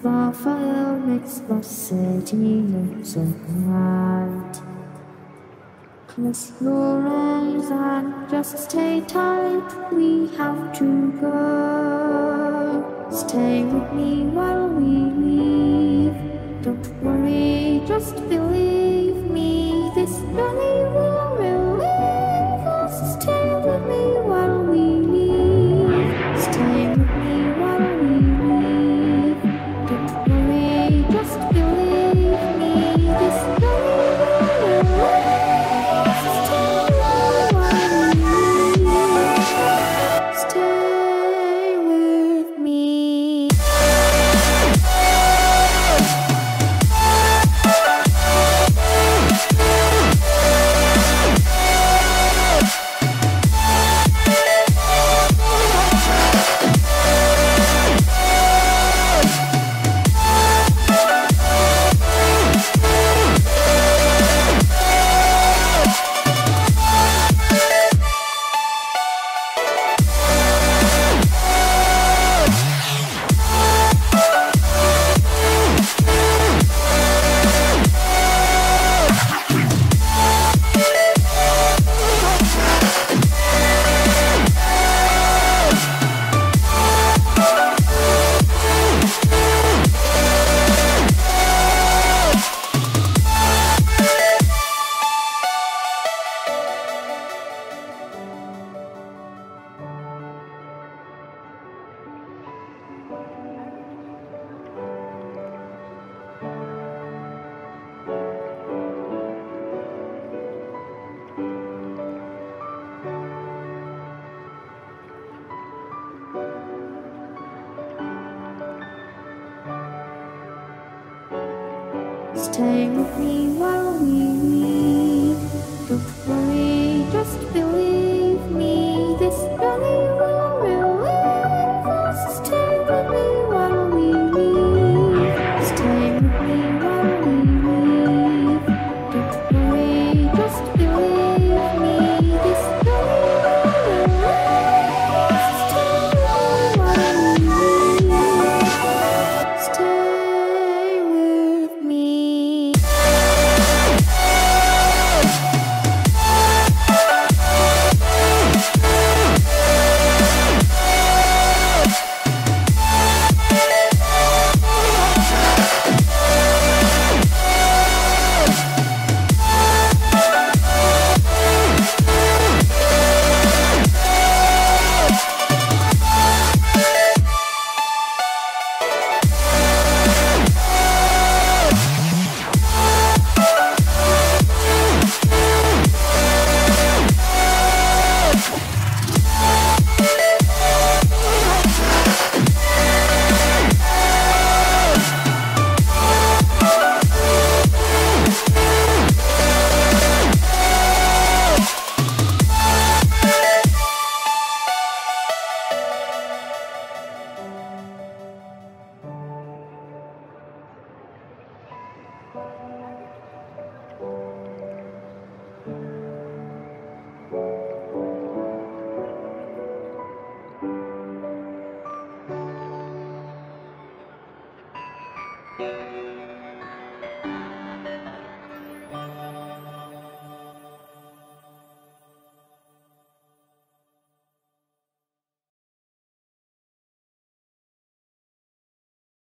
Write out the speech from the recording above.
Raphael makes the city look so bright. Close your eyes and just stay tight. We have to go. Stay with me while we leave. Don't worry, just believe me. This journey. Stay with me while we